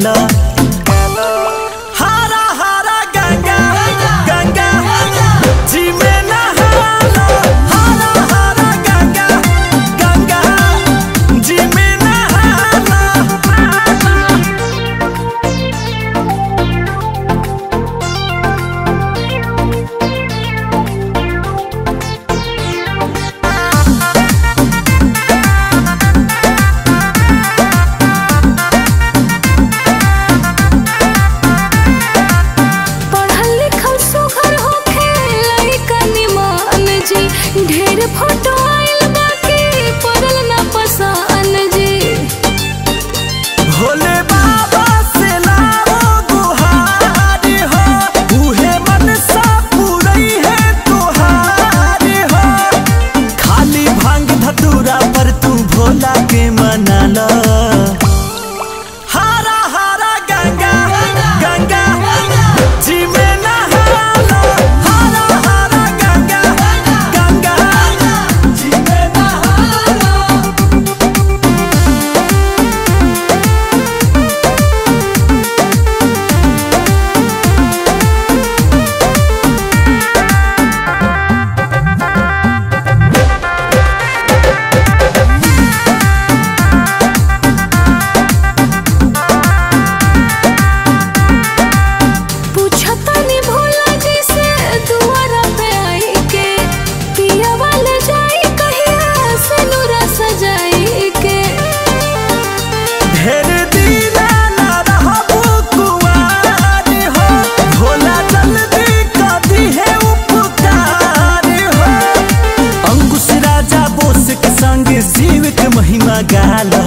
love. I magala.